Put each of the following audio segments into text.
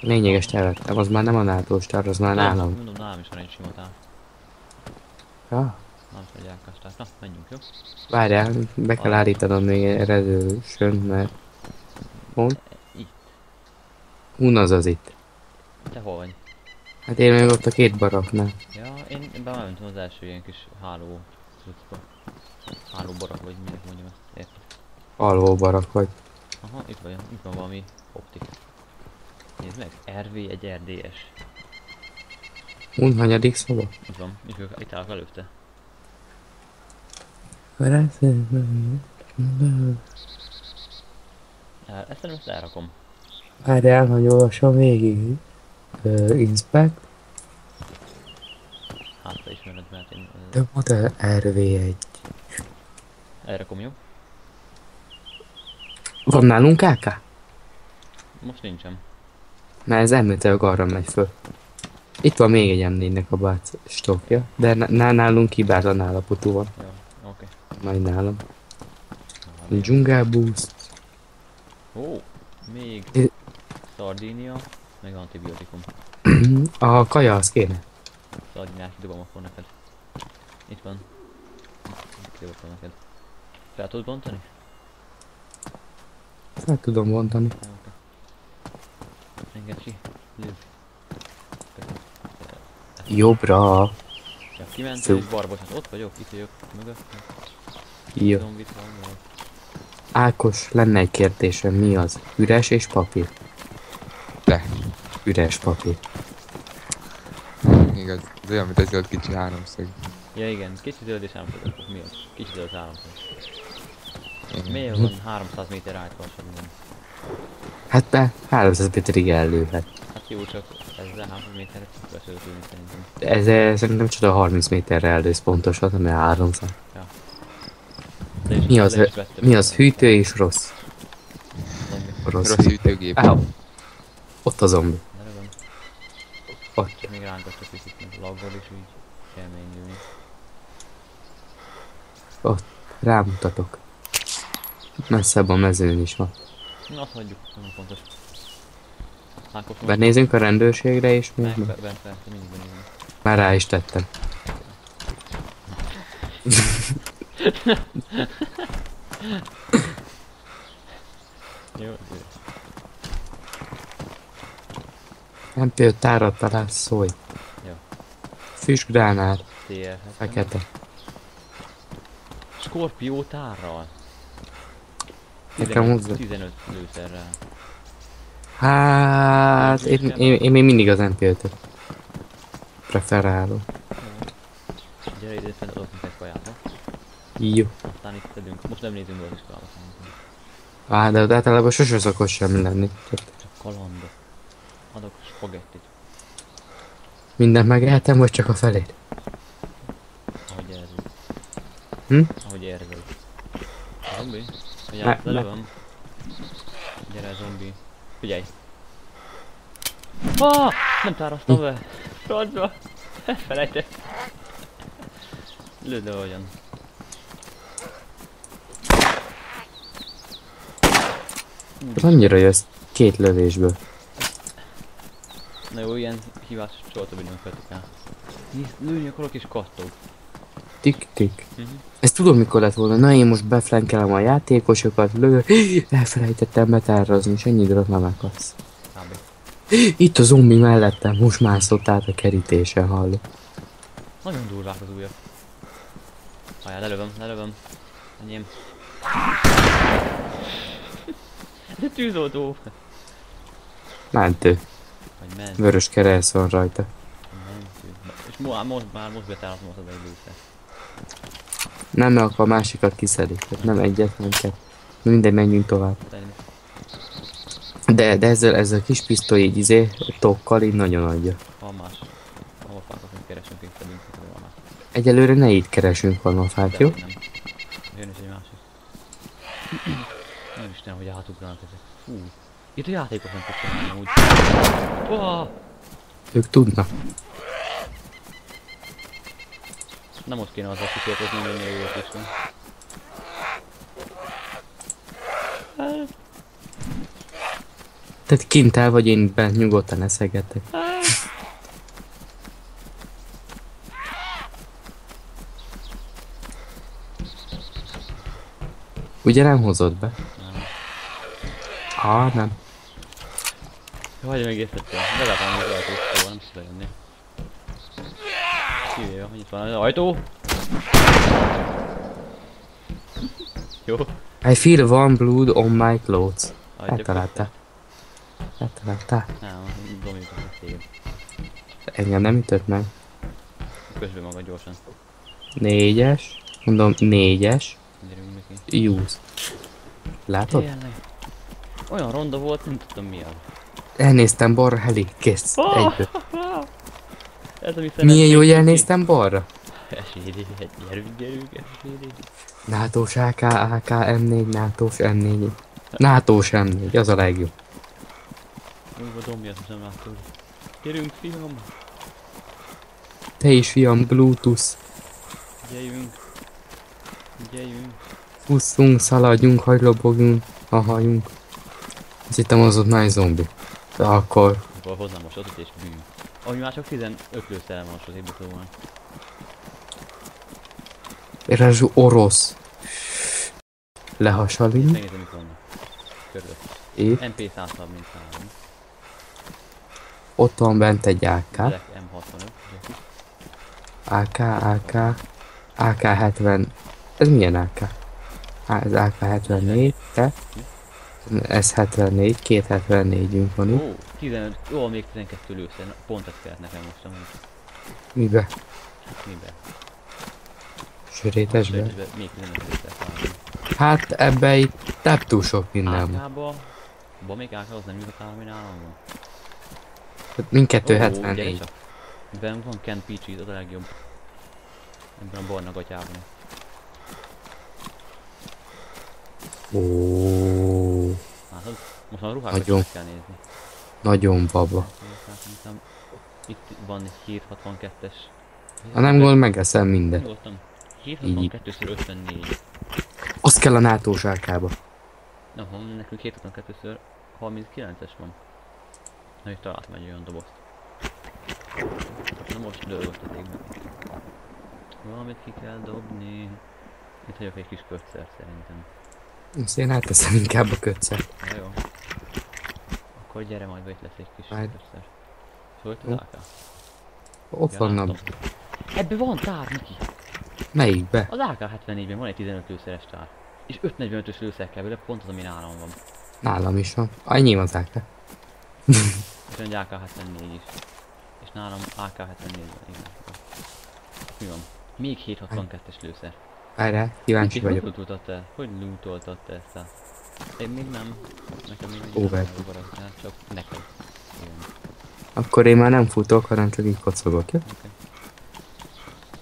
Lényeges elvettem, az már nem a NATO star, az már nálam. Mondom, nálam is van egy sima tár. Ja. Nem is egy elkastát. Na, menjünk, jó? Várjál, be kell állítanom még erősön, mert... Pont. Itt. Hun az az itt. Te hol vagy? Hát én még ott a két baraknál. Ja, én bementem az első ilyen kis háló cuccba. Háló barak, vagy minek mondjam ezt. Érted? Alvó barak vagy. Aha, itt vagy, itt van valami optik. Nézd meg, RV egy RDS. Hun hanyadik szoba? Itt van, itt, vagyok, itt állok előtte. El, ezt nem ezt elrakom. Várjál, hogy olvasom végig. Uh, inspect. Hát te ismered, mert én ö, The Model RV1. elrakom, jó? Van nálunk AK? Most nincsen. Mert ez elméletileg arra megy föl. Itt van még egy M4-nek a bác stokja, de ná- nálunk hibátlan állapotú van. Jó, oké. Majd nálam. Okay. Jungle Boost. Ó, még I- Szardínia, meg antibiotikum. A kaja az kéne. Szardiniát kidobom akkor neked. Itt van. Kidobom neked. Fel tudod bontani? Fel tudom bontani. Jó, Lőd. Jobbra. Ja, kiment, Szó. és barbos, hát ott vagyok, itt vagyok, mögött. Jó. Zombit van, vagy. Ákos, lenne egy kérdésem, mi az? Üres és papír? De, Üres papír. igaz. Ez olyan, mint egy zöld kicsi háromszög. Ja igen, kicsi zöld és áramszög, mi az? Kicsi zöld háromszög. Miért van 300 méter ájtvalság minden? Hát be 300 méterig ellőhet. Hát jó, csak ezzel 300 méterre beszéltünk szerintem. Ez szerintem csak a 30 méterre ellősz pontosan, ami 300. Le is- Mi az, mi az hűtő és rossz? Rossz, Rossz hű- ütőgép. Áó. Ott a zombi. Ott. Csak még rángatja picit, meg laggol is így kemény Rámutatok. Messzebb a mezőn is van. Na azt hagyjuk, nagyon fontos. Ákos Benézünk a rendőrségre és még meg, meg. be, bent, bent, mindig benézünk. Már rá is tettem. Jó, jó. Nem például tárat találsz, szólj. Jó. Füstgránát, TR, fekete. Skorpió tárral. Nekem 15, hozzá. 15 lőszerrel. Hát, én, én, én még mindig az MP5-öt preferálom. Gyere ide, fent adok neked kaját? Jó. Aztán itt szedünk. Most nem nézünk szerintem. Á, de, de általában sose szokott semmi lenni. Csak kalandok. Adok spagettit, mindent megehetem, vagy csak a felét? ahogy érzed. Hm? Ahogy érzed. Zombi? Ne. lelövöm. Gyere, zombi. Figyelj. Ah! Nem táraztam be. Francba. Felejtett. Lőd olyan. Hát annyira jössz két lövésből. Na jó, ilyen nem követik el. Nézd, lőni akarok és kattog. Tik-tik. Mhm. Ezt tudom mikor lett volna. Na én most beflenkelem a játékosokat, lövök. Elfelejtettem betárazni, és ennyi időt már megkapsz. Itt a zombi mellettem, most mászott át a kerítésen, hallod. Nagyon durvák az ujjak. Ajá, lelövöm, lelövöm. Enyém. Ez egy tűzoltó. Mentő. Vagy ment. Vörös kereszt van rajta. Mentő. És mo- most már most betárazom az egy lőszer. Nem, mert akkor a másikat kiszedik. Tehát nem egyet, nem kell. Mindegy, menjünk tovább. De, de ezzel, ezzel a kis pisztoly így izé, tokkal így nagyon adja. Van más. Ahol fákat nem keresünk, itt itt van más. Egyelőre ne itt keresünk valmafát, De jó? Nem. Jön is egy másik. Nem Isten, hogy átugranak ezek. Fú. Itt a játékot nem tudsz úgy. Oh! Ők tudnak. Nem most kéne azzal kísérletezni, hogy még jót is van. Tehát kint el vagy én bent nyugodtan eszegetek. Ugye nem hozott be? Nem. Ah, nem. Vagy megésztettem. Legalább az ajtót, nem tudsz bejönni. Kivéve, hogy itt van az ajtó. Jó. I feel one blood on my clothes. Eltalálta. Eltalálta. Nem, domítom a téged. Engem nem ütött meg. Közben maga gyorsan. Négyes. Mondom, négyes. Gyerünk neki. Use. Látod? Tényleg. Olyan ronda volt, nem tudtam mi az. Elnéztem balra, Heli. Kész. Egyből. Ez a mi Milyen jó, hogy szeretnénk elnéztem balra. Esély, gyerünk, gyerünk, esély. NATO-s AK, AK, M4, NATO-s M4. NATO-s M4, az a legjobb. Jó, a dombját nem látod. Gyerünk, fiam! Te is fiam, Bluetooth. Gyerünk! Gyerünk! Fusszunk, szaladjunk, hajlobogjunk, a hajunk. Azt hittem az ott már egy zombi. De akkor Akkor hozzám most ott és bűn. Ami már csak 15 lőszerem van az ébutó van. Rezsú orosz. Lehasalít. Megnézem, mik vannak. Körülött. És MP133. ott van bent egy AK. Black M65. AK, AK, AK-70. Ez milyen AK? Á, ez AK-74, te? Ez 74, két 74-ünk van itt. Ó, 15, jó, még 12 lőszer. Pont ez kellett nekem most amúgy. Mibe? Miben? Sörétesbe? Még 15 lőszer. Hát ebbe itt nem túl sok minden van. AK-ba. Ba még AK az nem jutott állam, én állam van. Hát Mindkettő gyere 74. csak. Benn van Ken Peachy, az a legjobb. Ebben a barna gatyában. Ó, Látod? Most a ruhákat Nagyon. meg kell nézni. nagyon baba. Itt van egy 762-es. Ha nem gond, megeszem mindet. Nyugodtan. 762 54. Azt kell a NATO-s AK-ba. Na, ha nekünk 762 39-es van. Na, itt találtam egy olyan dobozt. Na most az égben. Valamit ki kell dobni. Itt hagyok egy kis kötszer szerintem. Azt én átteszem inkább a kötszet. Na jó. Akkor gyere majd, itt lesz egy kis Majd. kötszer. Szólt az. AK? Ott Ja, vannak. látom. Ebbe van tár, Miki! Melyikbe? Az AK-74-ben van egy 15 lőszeres tár. És 545-ös lőszer kell bele, pont az, ami nálam van. Nálam is van. Annyi az AK. És egy AK-74 is. És nálam AK-74 van, igen. Mi van? Még 762-es lőszer. Várjál, kíváncsi Miki, vagyok. Hogy lootoltad te? Hogy lootoltad te ezt a... Én még nem. Nekem még Over. nem barátnál, csak neked. Igen. Akkor én már nem futok, hanem csak így kocogok, jó? Oké.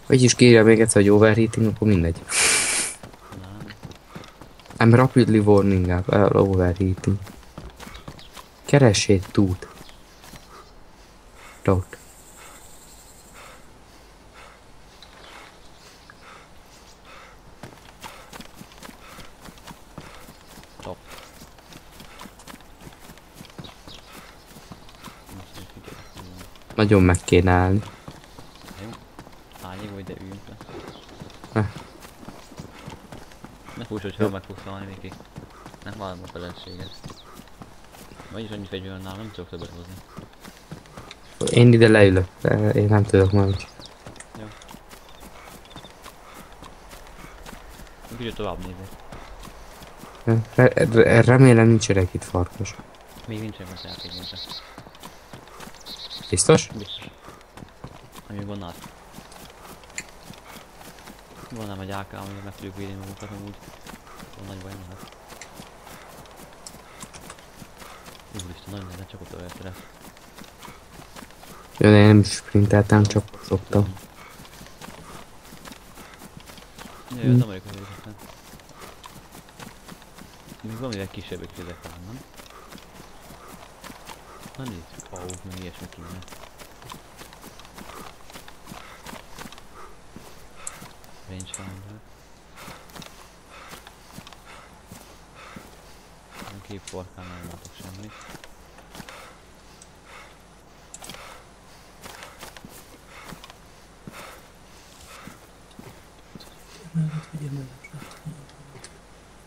Vagy is kérje még egyszer, hogy overheating, akkor mindegy. Nem. I'm rapidly warming up, uh, overheating. Keressék tút. Tot. Top. Nagyon meg kéne állni. Jó. Állj, vagy de üljünk le. Heh. Ne fúss, hogyha meg fogsz halni, Miki. Nem vállom a feleséget. Vagyis annyi fegyver van nálam, nem tudok többet hozni. Én ide leülök, de én nem tudok majd. Kicsit tovább nézek. Re- re- remélem nincsenek itt farkas. Még nincsen az játékban se. Biztos? Biztos. Ami. Van nem egy AK, amivel meg tudjuk védeni magunkat amúgy. Van nagy baj nem lehet. Úristen, nagyon nehéz, csak ott öltre. Jó, de én nem sprinteltem, csak szoktam. Jaj, az amerikai még valamivel kisebbek ezek vannak. Na nézzük, ahó, meg ilyesmi kéne. Rangefinder. A gépforkán nem látok semmit.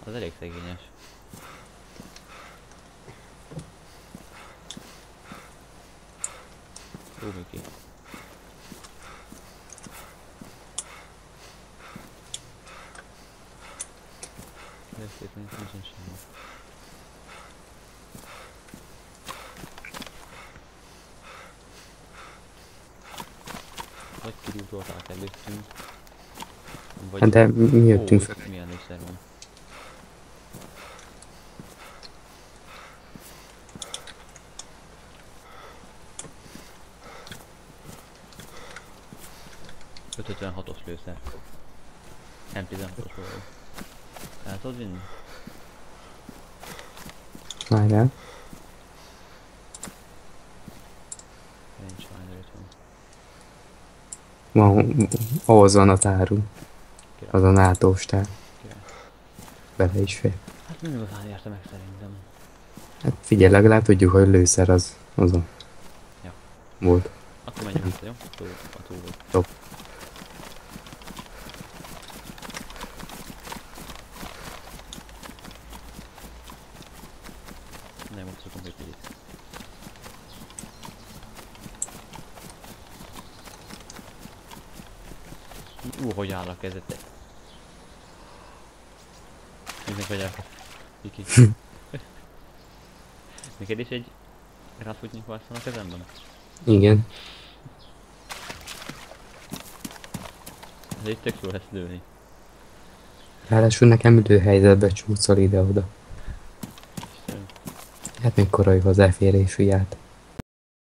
Az elég szegényes. Jó, Miki. De szépen itt nincsen semmi. Vagy kirútolták előttünk. Vagy... Hát de mi jöttünk Ó, fel. itt Milyen lőszer van. Os lőszer. M16-os volt. El tudod vinni? Várjál. Nincs már van. Van, ahhoz van a tárunk. Király. Az a nátós tár. Bele is fér. Hát nem igazán érte meg szerintem. Hát figyelj, legalább tudjuk, hogy lőszer az azon. Ja. Volt. Akkor menjünk vissza, jó? A túl, a túl volt. Jó. Nem, most szukom egy picit. Ú, hogy áll a kezete. Nézzük, hogy elkezd. Viki. Neked is egy Rasputin van a kezemben? Igen. Ez egy tök jó lesz lőni. Ráadásul nekem időhelyzetbe csúszol ide-oda. Hát még korai hozzáférésű játék.